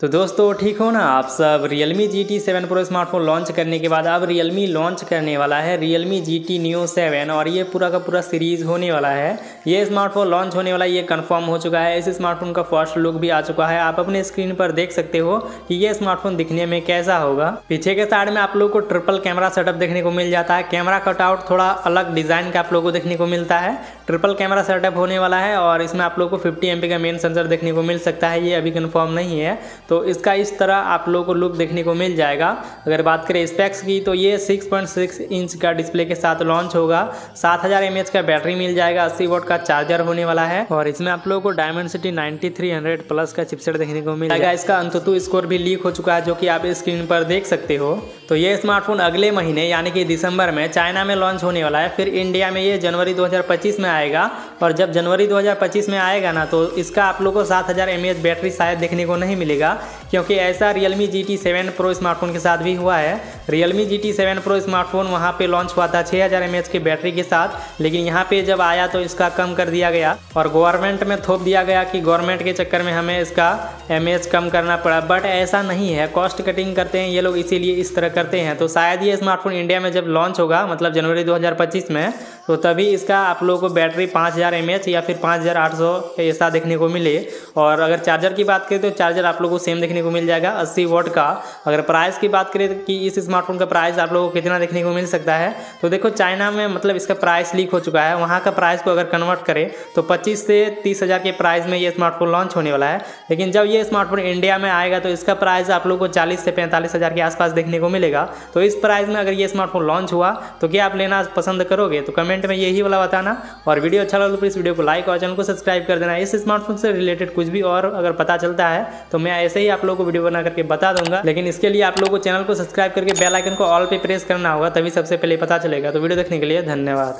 तो दोस्तों, ठीक हो ना? आप सब Realme GT 7 Pro smartphone launch करने के बाद अब Realme लॉन्च करने वाला है Realme GT Neo 7 और ये पूरा का पूरा सीरीज़ होने वाला है। ये स्मार्टफ़ोन लॉन्च होने वाला, ये कंफर्म हो चुका है। इस स्मार्टफ़ोन का फ़र्स्ट लुक भी आ चुका है। आप अपने स्क्रीन पर देख सकते हो कि ये स्मार्टफ़ोन दिखने में कैसा होगा। पीछे के साइड में आप लोग को ट्रिपल कैमरा सेटअप देखने को मिल जाता है। कैमरा कटआउट थोड़ा अलग डिज़ाइन का आप लोग को देखने को मिलता है। ट्रिपल कैमरा सेटअप होने वाला है और इसमें आप लोग को फिफ्टी एम का मेन सेंसर देखने को मिल सकता है। ये अभी कन्फर्म नहीं है। तो इसका इस तरह आप लोगों को लुक देखने को मिल जाएगा। अगर बात करें स्पेक्स की तो ये 6.6 इंच का डिस्प्ले के साथ लॉन्च होगा। 7000 हज़ार का बैटरी मिल जाएगा 80 वोट का चार्जर होने वाला है। और इसमें आप लोगों को डायमंड सिटी 9300 प्लस का चिपसेट देखने को मिल जाएगा। इसका अंततु स्कोर भी लीक हो चुका है, जो कि आप स्क्रीन पर देख सकते हो। तो ये स्मार्टफ़ोन अगले महीने, यानी कि दिसंबर में चाइना में लॉन्च होने वाला है। फिर इंडिया में ये जनवरी 2025 में आएगा। और जब जनवरी 2025 में आएगा ना तो इसका आप लोग को सात हज़ार बैटरी शायद देखने को नहीं मिलेगा। क्योंकि ऐसा Realme GT 7 Pro स्मार्टफ़ोन के साथ भी हुआ है। Realme GT 7 Pro स्मार्टफ़ोन वहाँ पे लॉन्च हुआ था 6000 हज़ार की बैटरी के साथ। लेकिन यहाँ पे जब आया तो इसका कम कर दिया गया और गवर्नमेंट में थोप दिया गया कि गवर्नमेंट के चक्कर में हमें इसका एम कम करना पड़ा। बट ऐसा नहीं है। कॉस्ट कटिंग करते हैं, ये लोग इसीलिए इस तरह करते हैं। तो शायद ये स्मार्टफ़ोन इंडिया में जब लॉन्च होगा मतलब जनवरी दो हज़ार पच्चीस में तो तभी इसका आप लोगों को बैटरी पाँच हज़ार एम एच या फिर पाँच हज़ार आठ सौ ऐसा देखने को मिले। और अगर चार्जर की बात करें तो चार्जर आप लोगों को सेम देखने को मिल जाएगा, अस्सी वोट का। अगर प्राइस की बात करें कि इस स्मार्टफ़ोन का प्राइस आप लोगों को कितना देखने को मिल सकता है तो देखो चाइना में मतलब इसका प्राइस लीक हो चुका है। वहाँ का प्राइस को अगर कन्वर्ट करें तो पच्चीस से तीस हज़ार के प्राइस में ये स्मार्टफ़ोन लॉन्च होने वाला है। लेकिन जब ये स्मार्टफ़ोन इंडिया में आएगा तो इसका प्राइस आप लोग को चालीस से पैंतालीस हज़ार के आसपास देखने को मिलेगा। तो इस प्राइस में अगर ये स्मार्टफ़ोन लॉन्च हुआ तो क्या आप लेना पसंद करोगे? तो कमेंट में यही वाला बताना। और वीडियो अच्छा लगा तो प्लीज़ वीडियो को लाइक और चैनल को सब्सक्राइब कर देना। इस स्मार्टफ़ोन से रिलेटेड कुछ भी और अगर पता चलता है तो मैं ऐसे ही आप लोगों को वीडियो बना करके बता दूँगा। लेकिन इसके लिए आप लोगों को चैनल को सब्सक्राइब करके बेलाइकन को ऑल पर प्रेस करना होगा, तभी सबसे पहले पता चलेगा। तो वीडियो देखने के लिए धन्यवाद।